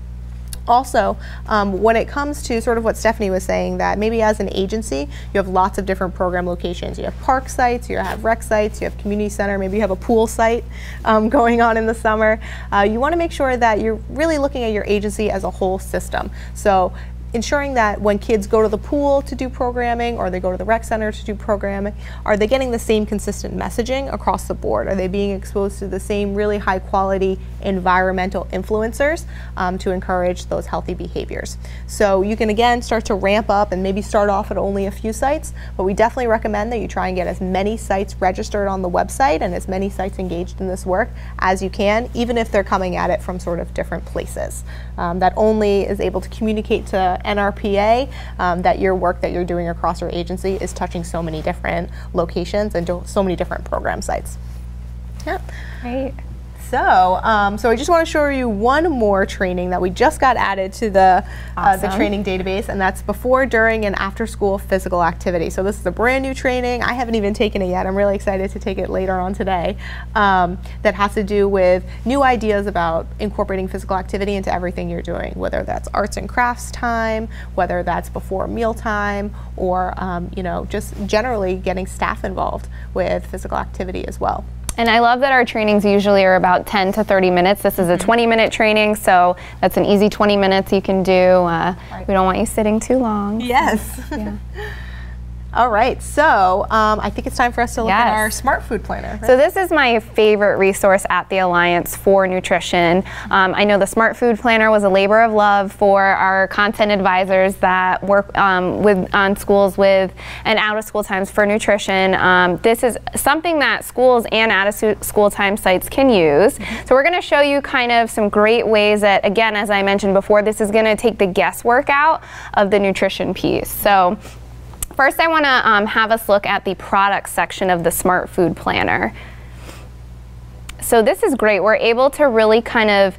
Also, um, when it comes to sort of what Stephanie was saying, that maybe as an agency, you have lots of different program locations. You have park sites, you have rec sites, you have community center, maybe you have a pool site um, [laughs] going on in the summer. Uh, you want to make sure that you're really looking at your agency as a whole system. So ensuring that when kids go to the pool to do programming or they go to the rec center to do programming, are they getting the same consistent messaging across the board? Are they being exposed to the same really high quality environmental influencers um, to encourage those healthy behaviors? So you can again start to ramp up and maybe start off at only a few sites, but we definitely recommend that you try and get as many sites registered on the website and as many sites engaged in this work as you can, even if they're coming at it from sort of different places. Um, that only is able to communicate to NRPA um, that your work that you're doing across your agency is touching so many different locations and so many different program sites. Yeah. Right. So, um, so I just want to show you one more training that we just got added to the uh, the training database, and that's before, during, and after school physical activity. So this is a brand new training. I haven't even taken it yet. I'm really excited to take it later on today. Um, that has to do with new ideas about incorporating physical activity into everything you're doing, whether that's arts and crafts time, whether that's before mealtime, or um, you know just generally getting staff involved with physical activity as well. And I love that our trainings usually are about 10 to 30 minutes. This is a 20 minute training, so that's an easy 20 minutes you can do. Uh, We don't want you sitting too long. Yes. [laughs] All right, so um, I think it's time for us to look at our smart food planner. right? So this is my favorite resource at the Alliance for nutrition. Um, I know the Smart Food Planner was a labor of love for our content advisors that work um, with on schools with and out of school times for nutrition. Um, this is something that schools and out of school time sites can use. So we're going to show you kind of some great ways that, again, as I mentioned before, this is going to take the guesswork out of the nutrition piece. So. First, I want to um, have us look at the product section of the Smart Food Planner. So this is great. We're able to really kind of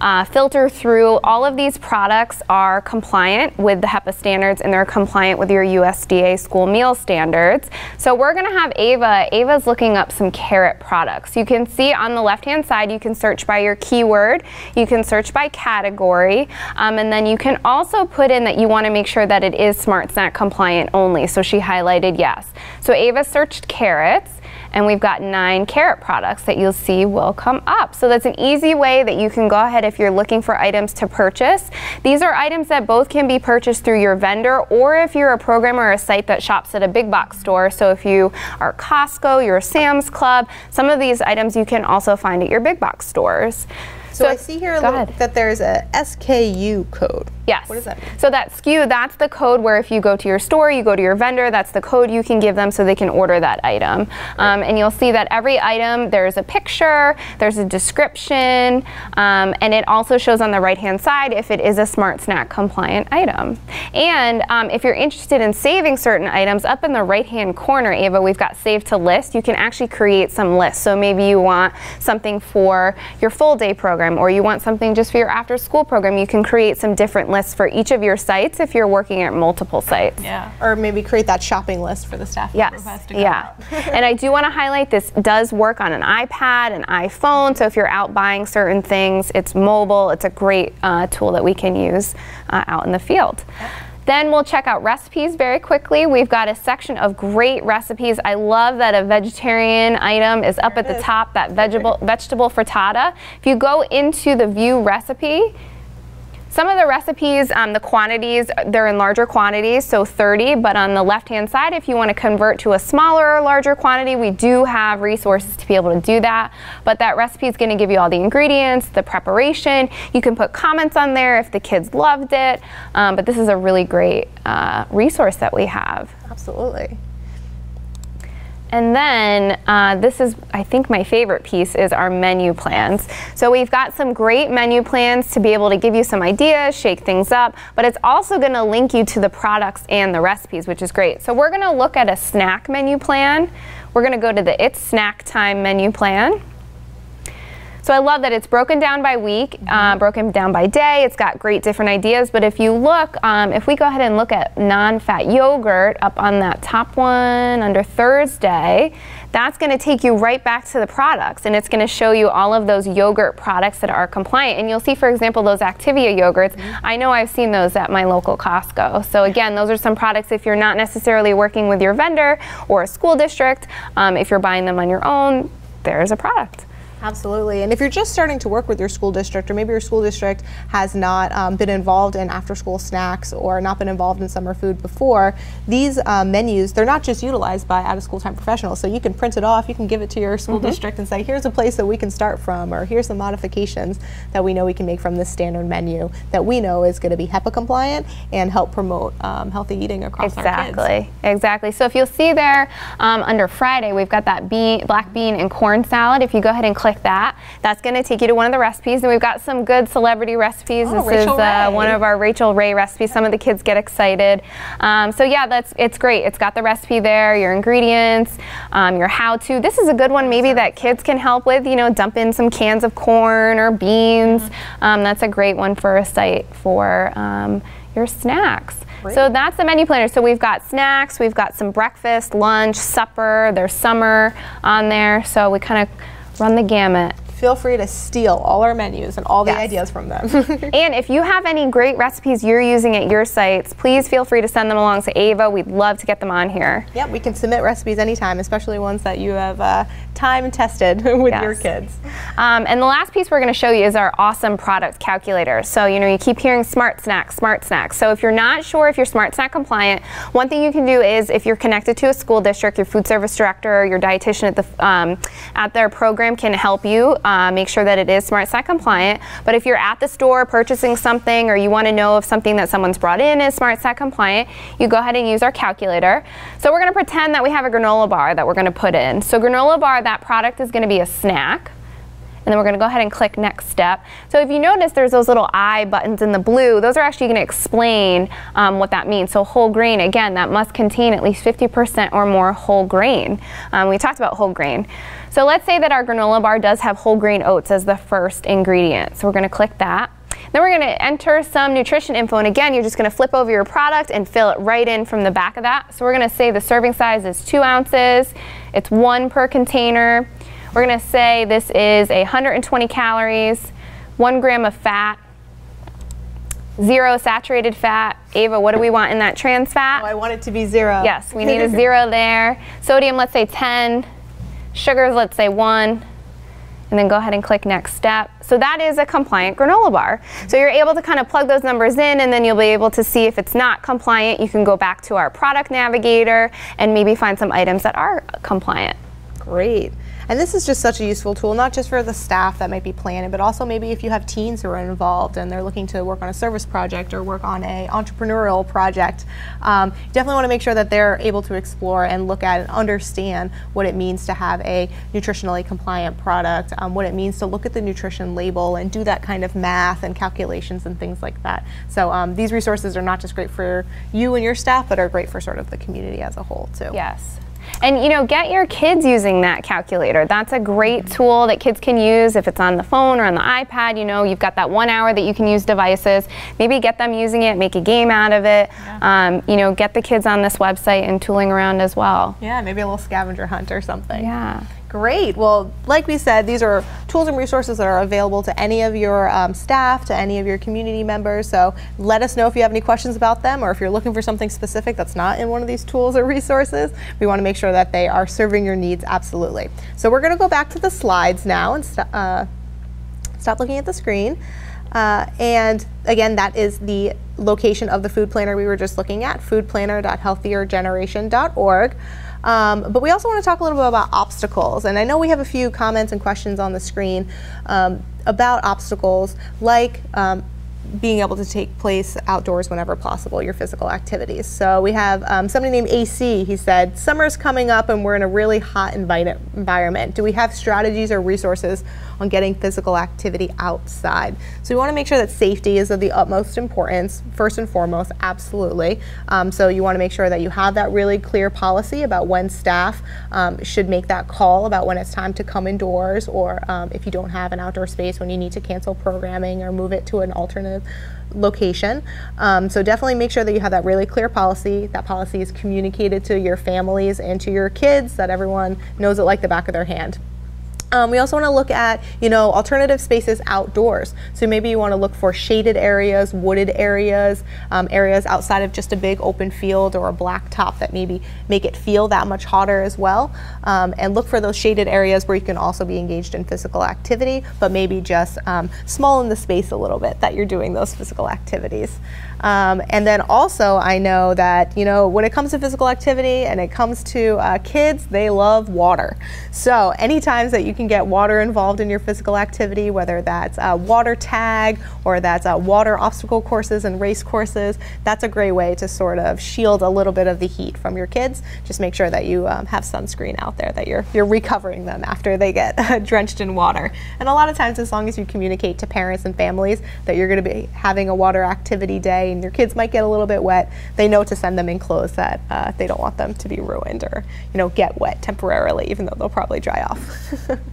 uh, filter through all of these products are compliant with the HEPA standards and they're compliant with your USDA school meal standards. So we're going to have Ava. Ava's looking up some carrot products. You can see on the left hand side, you can search by your keyword, you can search by category, um, and then you can also put in that you want to make sure that it is Smart Snack compliant only. So she highlighted yes. So Ava searched carrots and we've got nine carrot products that you'll see will come up. So that's an easy way that you can go ahead if you're looking for items to purchase. These are items that both can be purchased through your vendor or if you're a programmer or a site that shops at a big box store. So if you are Costco, you're Sam's Club, some of these items you can also find at your big box stores. so, I see here a little, that there's a SKU code. Yes. What is that? So that SKU, that's the code where if you go to your store, you go to your vendor, that's the code you can give them so they can order that item. Um, and you'll see that every item, there's a picture, there's a description, um, and it also shows on the right hand side if it is a Smart Snack compliant item. And um, if you're interested in saving certain items, up in the right hand corner, Ava, we've got save to list. You can actually create some lists. So maybe you want something for your full day program or you want something just for your after school program. You can create some different lists for each of your sites if you're working at multiple sites. Yeah. Or maybe create that shopping list for the staff Yes. has to go Yeah. [laughs] and I do want to highlight this does work on an iPad, an iPhone. So if you're out buying certain things, it's mobile. It's a great uh, tool that we can use uh, out in the field. Then we'll check out recipes very quickly. We've got a section of great recipes. I love that a vegetarian item is up at the top, that vegetable vegetable frittata. If you go into the view recipe, some of the recipes, um, the quantities, they're in larger quantities, so 30, but on the left-hand side, if you want to convert to a smaller or larger quantity, we do have resources to be able to do that. But that recipe is going to give you all the ingredients, the preparation. You can put comments on there if the kids loved it. Um, but this is a really great uh, resource that we have. Absolutely. And then uh, this is, I think, my favorite piece is our menu plans. So we've got some great menu plans to be able to give you some ideas, shake things up, but it's also going to link you to the products and the recipes, which is great. So we're going to look at a snack menu plan. We're going to go to the It's Snack Time menu plan. So I love that it's broken down by week, uh, broken down by day. It's got great different ideas. But if you look, um, if we go ahead and look at non-fat yogurt up on that top one under Thursday, that's going to take you right back to the products, and it's going to show you all of those yogurt products that are compliant. And you'll see, for example, those Activia yogurts. I know I've seen those at my local Costco. So again, those are some products if you're not necessarily working with your vendor or a school district. Um, if you're buying them on your own, there's a product. Absolutely. And if you're just starting to work with your school district, or maybe your school district has not um, been involved in after school snacks or not been involved in summer food before, these uh, menus, they're not just utilized by out of school time professionals. So you can print it off, you can give it to your school district and say, here's a place that we can start from, or here's some modifications that we know we can make from this standard menu that we know is going to be HEPA compliant and help promote um, healthy eating across our kids. Exactly, exactly. So if you'll see there um, under Friday, we've got that bean, black bean and corn salad. If you go ahead and click that, that's going to take you to one of the recipes. And we've got some good celebrity recipes. Oh, this Rachael is uh, one of our Rachael Ray recipes. Some of the kids get excited. Um, so yeah, that's it's great. It's got the recipe there, your ingredients, um, your how-to. This is a good one maybe that kids can help with. You know, dump in some cans of corn or beans. Mm-hmm. Um, that's a great one for a site for um, your snacks. Great. So that's the menu planner. So we've got snacks, we've got some breakfast, lunch, supper, there's summer on there. So we kind of run the gamut. feel free to steal all our menus and all the Yes. ideas from them. [laughs] [laughs] And if you have any great recipes you're using at your sites, please feel free to send them along to Ava. We'd love to get them on here. yep, we can submit recipes anytime, especially ones that you have uh, time tested [laughs] with your kids. Um, and the last piece we're going to show you is our awesome product calculator. So, you know, you keep hearing smart snacks, smart snacks. So, if you're not sure if you're smart snack compliant, one thing you can do is if you're connected to a school district, your food service director, your dietitian at the um, at their program can help you uh, make sure that it is smart snack compliant. But if you're at the store purchasing something or you want to know if something that someone's brought in is smart snack compliant, you go ahead and use our calculator. So, we're going to pretend that we have a granola bar that we're going to put in. So, granola bar, that product is going to be a snack. And then we're going to go ahead and click next step. So if you notice there's those little I buttons in the blue, those are actually going to explain um, what that means. So whole grain, again, that must contain at least 50% or more whole grain. Um, we talked about whole grain. So let's say that our granola bar does have whole grain oats as the first ingredient. So we're going to click that. Then we're going to enter some nutrition info. And again, you're just going to flip over your product and fill it right in from the back of that. So we're going to say the serving size is two ounces. It's one per container. We're going to say this is 120 calories, one gram of fat, zero saturated fat. Ava, what do we want in that trans fat? Oh, I want it to be zero. Yes, we need a zero there. Sodium, let's say 10. Sugars, let's say one. And then go ahead and click next step. So that is a compliant granola bar. So you're able to kind of plug those numbers in and then you'll be able to see if it's not compliant. You can go back to our product navigator and maybe find some items that are compliant. Great. And this is just such a useful tool, not just for the staff that might be planning, but also maybe if you have teens who are involved and they're looking to work on a service project or work on a entrepreneurial project. Um, definitely want to make sure that they're able to explore and look at and understand what it means to have a nutritionally compliant product, um, what it means to look at the nutrition label and do that kind of math and calculations and things like that. So um, these resources are not just great for you and your staff, but are great for sort of the community as a whole too. Yes. And you know, get your kids using that calculator. That's a great tool that kids can use if it's on the phone or on the iPad. You know, you've got that one hour that you can use devices. Maybe get them using it, make a game out of it. Um, you know, get the kids on this website and tooling around as well. Yeah, maybe a little scavenger hunt or something. Yeah. Great. Well, like we said, these are tools and resources that are available to any of your um, staff, to any of your community members. So let us know if you have any questions about them or if you're looking for something specific that's not in one of these tools or resources. We want to make sure that they are serving your needs absolutely. So we're going to go back to the slides now and st- uh, stop looking at the screen. Uh, and again, that is the location of the food planner we were just looking at, foodplanner.healthiergeneration.org. Um, but we also want to talk a little bit about obstacles. And I know we have a few comments and questions on the screen um, about obstacles, like um, being able to take place outdoors whenever possible, your physical activities. So we have um, somebody named AC. He said, Summer's coming up and we're in a really hot environment. Do we have strategies or resources on getting physical activity outside? So we want to make sure that safety is of the utmost importance, first and foremost, absolutely. Um, so you want to make sure that you have that really clear policy about when staff um, should make that call about when it's time to come indoors or um, if you don't have an outdoor space when you need to cancel programming or move it to an location. Um, so definitely make sure that you have that really clear policy. That policy is communicated to your families and to your kids, that everyone knows it like the back of their hand. Um, we also want to look at, you know, alternative spaces outdoors. So maybe you want to look for shaded areas, wooded areas, um, areas outside of just a big open field or a blacktop that maybe make it feel that much hotter as well. Um, and look for those shaded areas where you can also be engaged in physical activity, but maybe just um, small in the space a little bit that you're doing those physical activities. Um, and then also, I know that you know when it comes to physical activity and it comes to uh, kids, they love water. So any times that you can get water involved in your physical activity, whether that's uh, water tag or that's uh, water obstacle courses and race courses, that's a great way to sort of shield a little bit of the heat from your kids. Just make sure that you um, have sunscreen out there, that you're you're recovering them after they get [laughs] drenched in water. And a lot of times, as long as you communicate to parents and families that you're going to be having a water activity day and your kids might get a little bit wet, they know to send them in clothes that uh, they don't want them to be ruined or you know get wet temporarily, even though they'll probably dry off.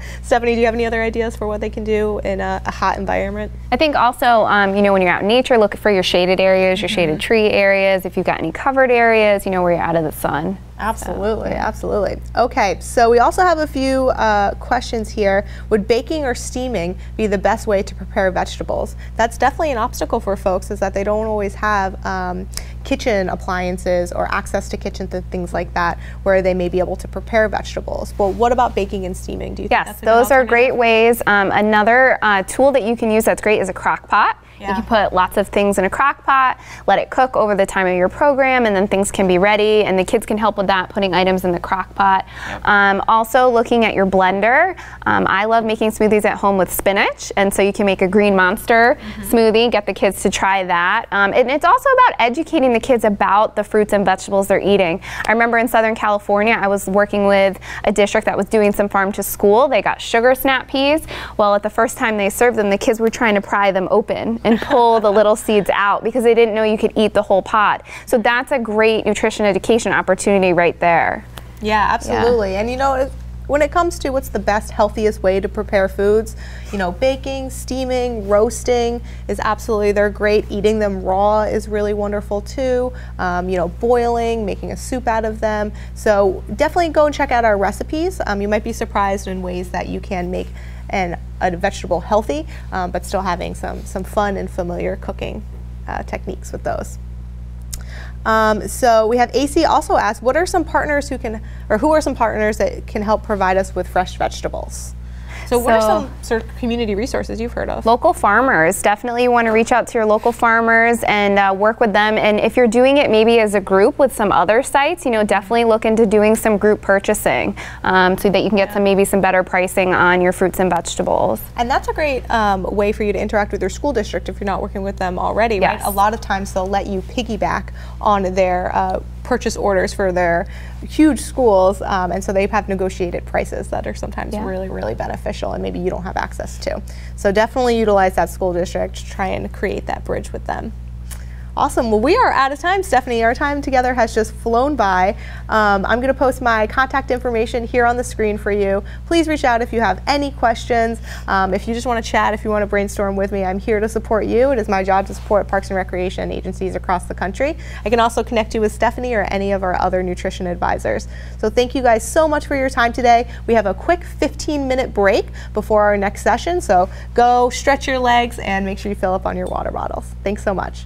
[laughs] Stephanie, do you have any other ideas for what they can do in a, a hot environment? I think also, um, you know, when you're out in nature, look for your shaded areas, your shaded tree areas. If you've got any covered areas, you know, where you're out of the sun. Absolutely, absolutely. Okay, so we also have a few uh, questions here. Would baking or steaming be the best way to prepare vegetables? That's definitely an obstacle for folks is that they don't always have um, kitchen appliances or access to kitchens and things like that where they may be able to prepare vegetables. Well, what about baking and steaming? Do you think Yes, those are great ways. Um, another uh, tool that you can use that's great is a crock pot. Yeah. You can put lots of things in a crock pot, let it cook over the time of your program, and then things can be ready. And the kids can help with that, putting items in the crock pot. Um, also, looking at your blender. Um, I love making smoothies at home with spinach, and so you can make a green monster smoothie. Get the kids to try that. Um, and it's also about educating the kids about the fruits and vegetables they're eating. I remember in Southern California, I was working with a district that was doing some farm to school. They got sugar snap peas. Well, at the first time they served them, the kids were trying to pry them open and pull the little seeds out because they didn't know you could eat the whole pod. So that's a great nutrition education opportunity right there. Yeah, absolutely. And you know, it- when it comes to what's the best, healthiest way to prepare foods, you know, baking, steaming, roasting is absolutely, they're great. Eating them raw is really wonderful too. Um, you know, boiling, making a soup out of them. So definitely go and check out our recipes. Um, you might be surprised in ways that you can make an, a vegetable healthy, um, but still having some, some fun and familiar cooking uh, techniques with those. Um, so we have AC also asked, what are some partners who can, or who are some partners that can help provide us with fresh vegetables? So, what are some sort of community resources you've heard of? Local farmers, definitely you want to reach out to your local farmers and uh, work with them. And if you're doing it maybe as a group with some other sites, you know, definitely look into doing some group purchasing um, so that you can get some maybe some better pricing on your fruits and vegetables. And that's a great um, way for you to interact with your school district if you're not working with them already, right? A lot of times they'll let you piggyback on their uh, purchase orders for their huge schools, um, and so they have negotiated prices that are sometimes Yeah. really, really beneficial, and maybe you don't have access to. So definitely utilize that school district to try and create that bridge with them. Awesome. Well, we are out of time, Stephanie. Our time together has just flown by. Um, I'm going to post my contact information here on the screen for you. Please reach out if you have any questions. Um, if you just want to chat, if you want to brainstorm with me, I'm here to support you. It is my job to support parks and recreation agencies across the country. I can also connect you with Stephanie or any of our other nutrition advisors. So thank you guys so much for your time today. We have a quick 15 minute break before our next session. So go stretch your legs and make sure you fill up on your water bottles. Thanks so much.